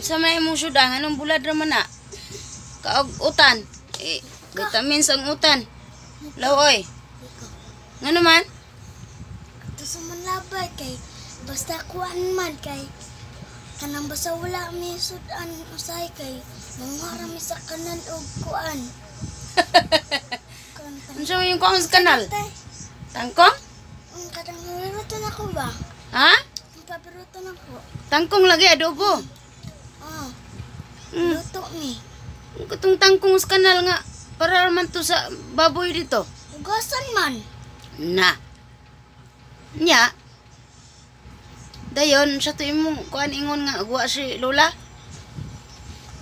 Sa may imong sudan, anong bulad raman na? Kaog utan. Eh, vitamins ang utan. Lawoy. Nga naman? Ito sa manlabay kay basta kuan man kay kanang basta wala mi sudan usay kay mangara mi sa kanan og kuan. Kuan Ano siya yung kuang sa kanal? Tangkong? ang kadang nabiruto na ko ba? Ha? Ang pabiruto na ko. Tangkong lagi, adobo. Oh, Luto mi. Kutong tangkong sa kanal nga. Para raman to sa baboy dito. Ugasan man. Na. Nya. Dayon, sa to imong kuan ingon nga guwa si Lola.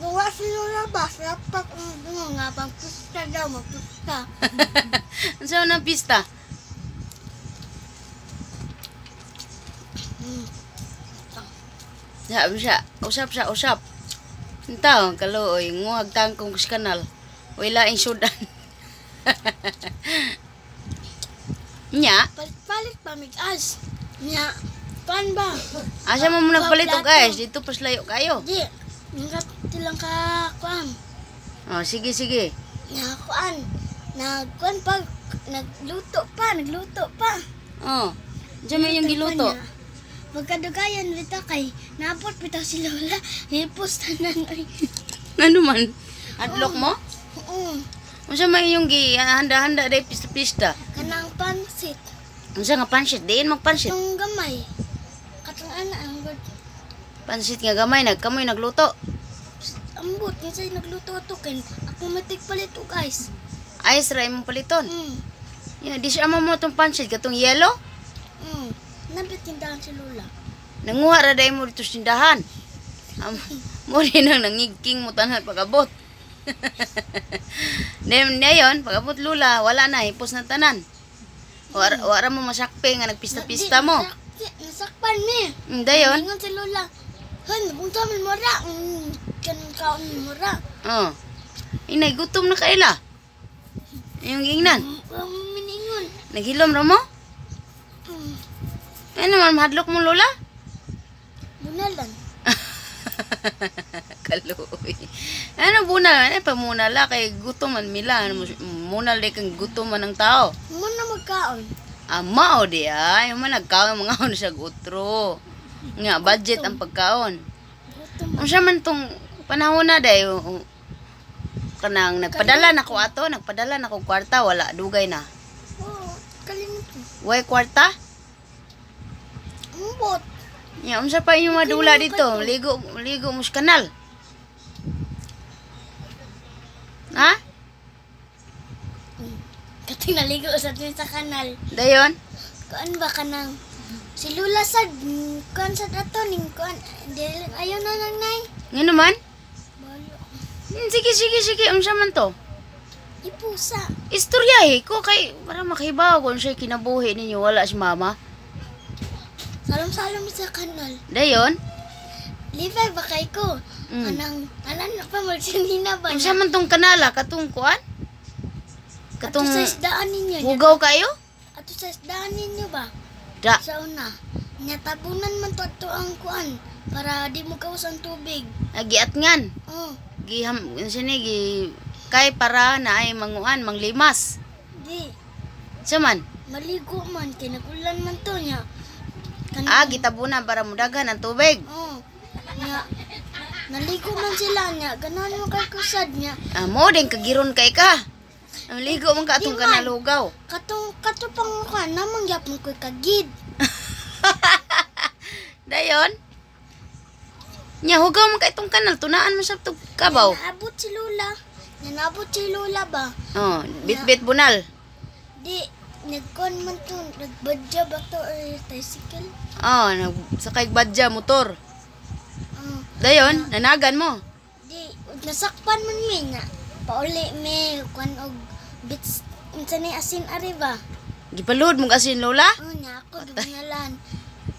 Gawa si Lola ba? Dapat ang nga bang pusta daw, magpusta. Unsa na pista? Hmm. Sabi siya, usap siya, usap. Entaw, kaluoy, nguhag tangkong sa kanal. Wala ing sudan. Nya, Palit-palit pa mig-as. Nya, pan ba? asa mo mo nagpalit og guys, dito pas layo kayo. Di, nga tilang ka kuan. Oh, sige, sige. Na kuan. Nagkuan pa, nagluto pa, nagluto pa. Oh, diyan yung giluto. Pagkadugayan bitaw kay napot bitaw si Lola, hipos tanan ay. Ano man? Adlok mo? Oo. Unsa may yung gi handa-handa day pista-pista? Kanang pansit. Unsa nga pansit? Diin magpansit. Itong gamay. Katong ana ang good. Pansit nga gamay nagkamoy nagluto. Ambot ni say nagluto to ken ako matik palit og guys. Ice ra imong paliton. Mm. Ya, di siya mo tong pansit katong yellow. Nabit tindahan si Lola. Nanguha ra day mo dito tindahan. Mo rin ang nangigking mo tanan pagabot. Dayon, pagabot lula, wala na, hipos na tanan. Wara, wara mo masakpe nga nagpista-pista mo. Nasak- Nasakpan mi. Mm, dayon, Ingon si Lola. Han, punta man mo ra. Kan kaon mo ra. oh. Inay, gutom na kaila. Yung miningon. Naghilom ra mo? Ano man, mahadlok mo lula? Bunalan. Kaluoy. Ano bunal? Ano pa muna la kay gutom man mila. Ano, Munal di kang gutom man ng tao. Mo na magkaon. Ama o di ay. Yung man nagkaon mga ano sa gutro. Nga, budget ang pagkaon. Gutom. Kung siya man tong panahon na day, kanang nagpadala na ko ato, nagpadala na ko kwarta, wala, dugay na. Oo, kalimutan. Way kwarta? Ambot. Ya, unsa pa inyong madula dito? Ligo, ligo mo sa kanal. Ha? Kating naligo sa atin sa kanal. Dayon? Kuan ba ka nang si Lula sad kuan sa ato ning kuan dili ayaw na nang nay. Nga naman? Balo. Hmm, Sige, sige, sige. Unsa man to? Ipusa. Istoryahe ko kay para makibaw kung siya kinabuhi ninyo wala si mama. Salom-salom sa kanal. Dayon? Livay ba kay ko? Mm. Anang anan na pa magsinina ba Unsa man tong kanala katong kuan? Ato Katong sa isdaan ninyo. hugaw kayo? Ato sa isdaan ninyo ba? Da. Sa una. Nyatabunan man to ato ang kuan para di mo kawas ang tubig. Agiatngan. Oh, Giham sini gi kay para na ay manguan manglimas. di. Sa man? Maligo man, kinagulan man to niya. Ah, gitabunan para mudagan ang tubig. Oh, niya. Naligo man sila niya. Ganon mo kay kusad niya. Ah, mo din kagiron kay ka. Ang ligo man ka atong Di man. kanalugaw. Katong katupang ka namang yapon ko'y kagid. Dayon. Nya hugaw man kay itong kanal tunaan mo sa kabaw. Naabot si Lola. Nanabot si Lola ba? Oh, bit-bit bunal. Di, nagkon man to. Nagbadya ba to or tricycle? Oh, nagsakay badja motor. Oh, Dayon, nanagan mo. di, nasakpan man mi nga. Pauli mi, kwan og bits, unsa ni asin ari ba? Gipalud mo asin lola? Oh, niya ako, dugnalan.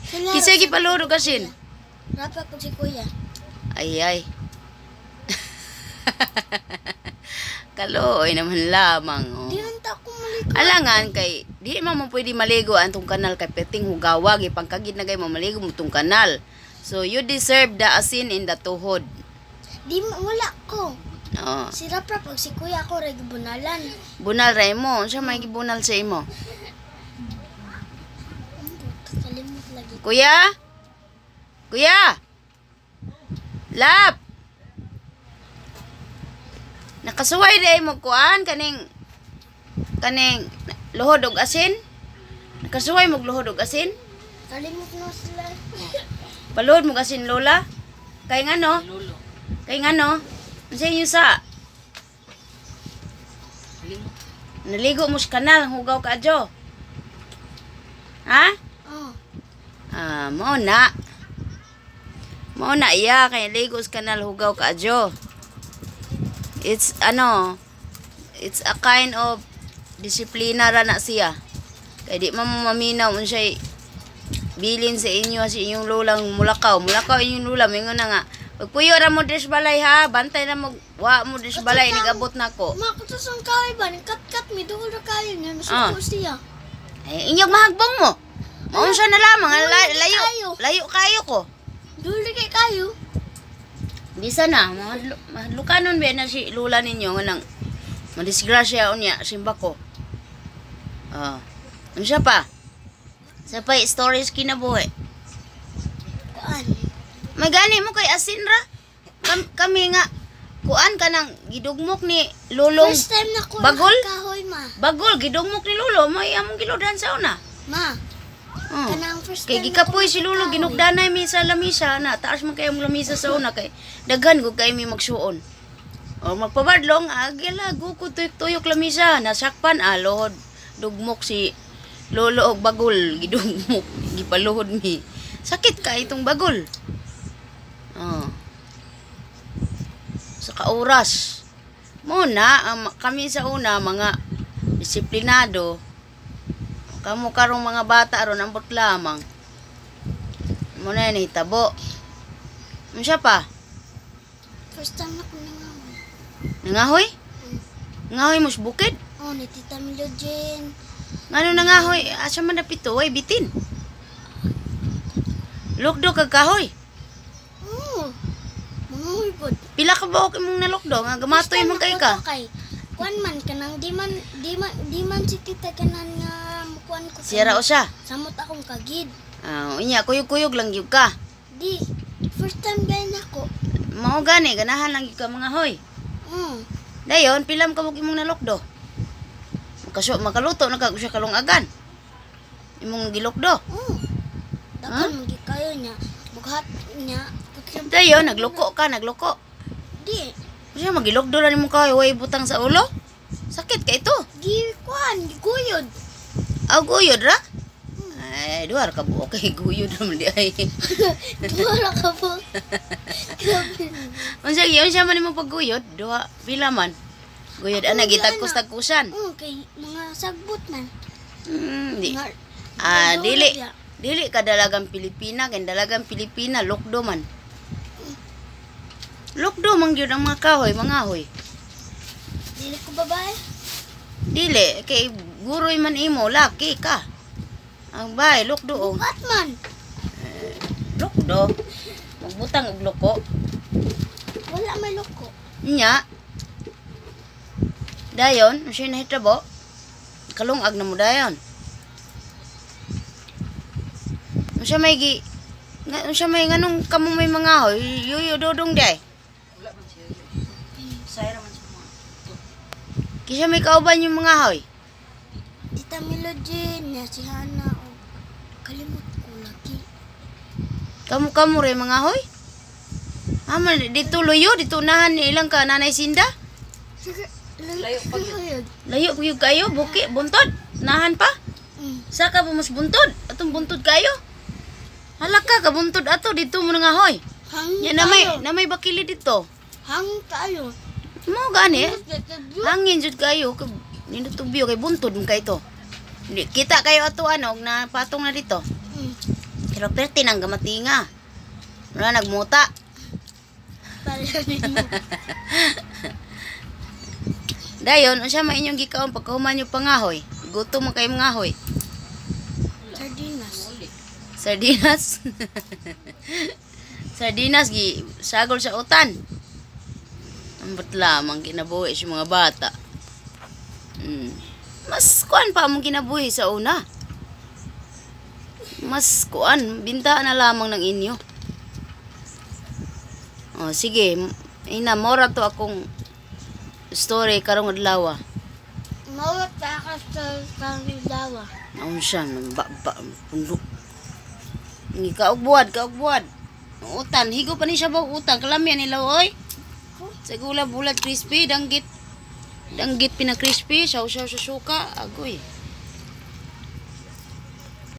Sila, Kisay gipalud og asin. Rapa ko si kuya. Ay ay. Kaloy naman lamang. Oh. Di man ta ako maligo. Alangan kay di man mo pwede maligo antong kanal kay peting hugawa gipangkagid na gay mo maligo mo tong kanal. So you deserve the asin in the tuhod. Di ma- wala ko. Oh. Si Rapra pag si kuya ako ray bunalan. Bunal ray mo. Unsa may gibunal sa imo? Kuya? Kuya? Lap! Nakasuway day mo kuan kaning kaning luhod og asin? Nakasuway mo luhod og asin? Kalimot sila. Paluhod mo asin lola? Kay ngano? Kay ngano? Sa inyo sa? Naligo mo sa kanal, hugaw ka adyo. Ha? Oh. Ah, mo na. Mo na iya kay ligo sa kanal hugaw ka adyo. It's ano, it's a kind of disiplina ra na siya. Kay di man maminaw unsay bilin sa inyo sa inyong lolang mulakaw. Mulakaw inyong lola mingon na nga. Pagpuyo ra mo dis balay ha, bantay na mo wa mo dis balay nigabot nako. Ma, kung saan kaya ba? Kat-kat, may dugo na kaya niya. Ah. Nasuko siya. Eh, inyong mahagbong mo. Maunsa na lamang, layo, layo, kayo. layo kayo ko. Dulo kay kayo. Bisa na, mahadlukanon ba na si lula ninyo nga nang madisgrasya unya simba ko. Ah. ano siya pa? Sa pa stories kinabuhi. Kuan. May gani mo kay asin ra. Kam- kami nga kuan ka nang gidugmok ni lulong First time na Bagol? kahoy, ma. bagol gidugmok ni lulo may among gilodan sa una. Ma, Oh. kanang first Kay gikapoy si magkahoy. ginugdanay mi sa lamisa na taas man kayo lamisa sa una kay daghan ko kay mi magsuon. O magpabadlong agila gukod tuyok tuyok lamisa nasakpan ah lohod dugmok si Lolo og bagol gidugmok gipaluhod mi. Sakit ka itong bagol. Oh. Sa kauras. Muna, ang- kami sa una, mga disiplinado, Kamu karong mga bata ron ambot lamang. Muna yan hitabo. Ano siya pa? First time na ko nangahoy. Nangahoy? Nangahoy mo sa bukid? Oh, ni Tita Milo Jane. Ngano nangahoy? Asa man napito? Way bitin. Lukdo kag kahoy. Oh, mangahoy po. Pila ka ba okay mong nalukdo? Nga gamatoy man kay ka. Kay, kuan man, kanang di man, di man, di man si Tita kanan nga. Sira o siya. Samot akong kagid. Ah, inya kuyog-kuyog lang gyud ka. Di, first time gaya na ko. Mao gani ganahan lang gyud ka mga hoy. Oh, Dayon pilam ka mo imong nalukdo. Makaso makaluto na kag siya kalungagan. Imong gilukdo. oh. Dagan huh? kayo niya. Bughat niya. Dayon nagloko ka, nagloko. Di, Kasi magilokdo na ni mo kayo, way butang sa ulo. Sakit ka ito. gi kuan, guyod. Aw, guyod ra. Ay, duwar ka buo kay guyod naman di ay. Wala ka. Grabe. Unsa yun siya man mo pagguyod, duha pila man. Guyod ana gitagkus-tagkusan. Oh, kay mga sagbot man. Hmm, di. Ah, nga- dili. Dili ka dalagang Pilipina, kay dalagang Pilipina lokdo man. Lokdo man gyud ang mga kahoy, mga hoy. Dili ko babae. Dili kay guroy man imo, laki ka. Ang bay, lokdo oh. Batman. Lokdo. Magbutang og loko. Wala may loko. Nya. Dayon, siya nahitabo. Kalungag na mo dayon. Siya may gi nga siya may nganong kamo may mga hoy, yuyo dodong day. Sayra man Kisa may kauban yung mga hoy. Tita Melody niya si Hana. O, kalimot ko lagi. Kamu kamu rin mga hoy. Ama dito luyo, dito unahan ni ilang ka nanay Sinda. Layo pa yun. Layo kayo, buki, buntod. Nahan pa. Mm. Saka pa mas buntod. Atong buntod kayo. Halaka ka buntod ato dito mo nga hoy. Hang Ya na may tayo. na may bakili dito. Hang tayo. Mo gani. Hang. Hangin jud kayo kay nindot tubyo kay buntod mo kay to. Kita kayo ato ano na patong na dito. Mm. Pero perti nang gamatinga. Wala nagmuta. Dayon, unsa man inyong gikaon pagkahuman yung pangahoy? Gutom mo kay mga hoy. Sardinas. Sardinas. Sardinas gi sagol sa utan. Ambot lamang kinabuhi sa mga bata. Mm. Mas kuan pa mong kinabuhi sa una. Mas kuan, binta na lamang ng inyo. Oh, sige, ina mora to akong story karong adlaw. Mawat pa ka sa kanilawa. Naon siya, ba, ba, pundo. Ngi kaugbuad, kaugbuad. Ang Utan, higo pa ni siya ba utan? Kalamian nila, oy. Sa gula crispy, danggit. Danggit pina crispy, saw saw sa suka. Agoy.